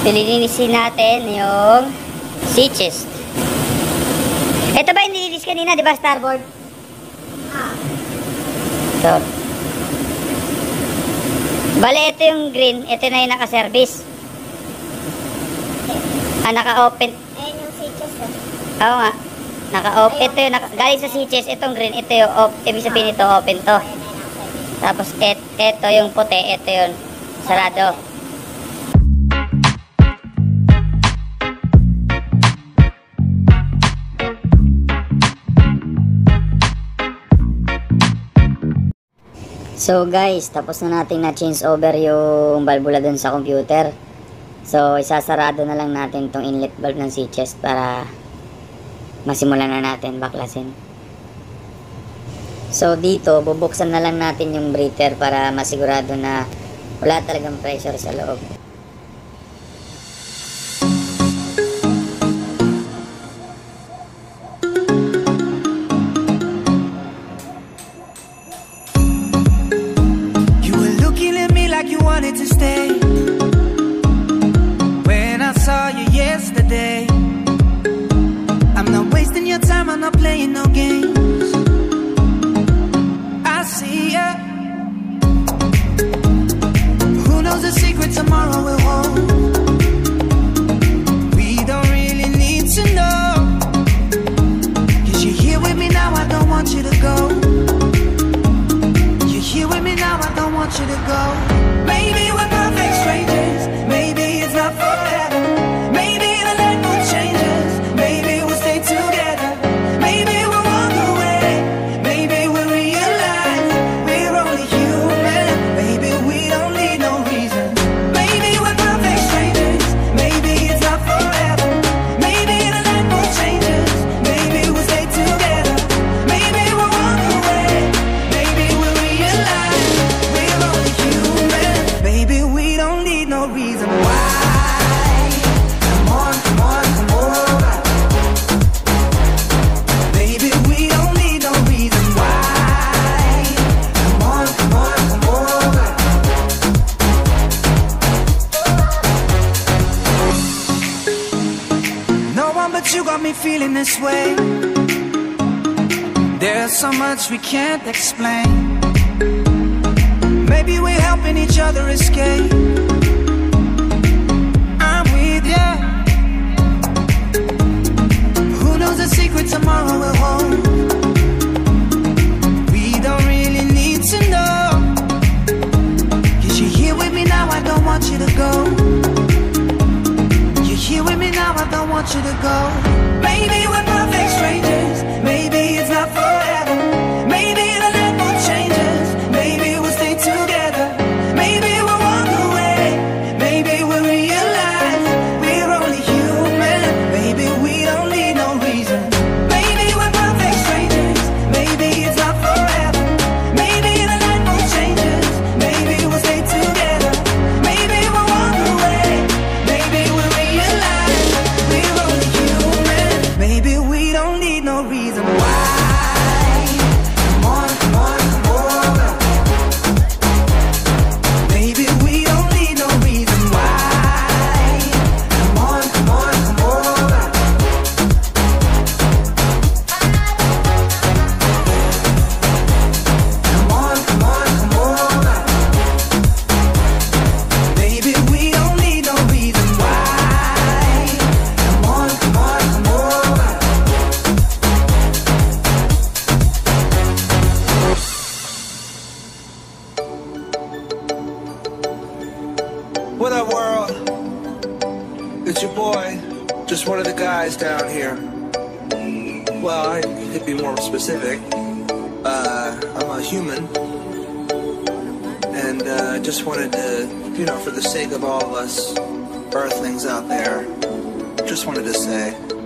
Pilinisin natin yung sea chest. Ito ba yung nilinis kanina, di ba, starboard? Ito. Bale, ito yung green. Ito na yung naka-service. Ah, naka-open. Ayan yung features eh. Oo nga. Naka-open. Ito yung, naka, galing sa CHS, itong green, ito yung, op, ibig sabihin ito, open to. Tapos, et, ito yung puti, ito yung sarado. So guys, tapos na natin na change over yung valvula dun sa computer. So, isasarado na lang natin tong inlet valve ng C-chest para masimulan na natin baklasin. So, dito, bubuksan na lang natin yung breather para masigurado na wala talagang pressure sa loob. Maybe this way. There's so much we can't explain. Maybe we're helping each other escape. I'm with ya. Who knows the secret tomorrow will hold? We don't really need to know. Cause you're here with me now, I don't want you to go. You're here with me now, I don't want you to go. Maybe we're It's your boy, just one of the guys down here. Well, I could be more specific. Uh, I'm a human, and uh, just wanted to, you know, for the sake of all of us Earthlings out there, just wanted to say.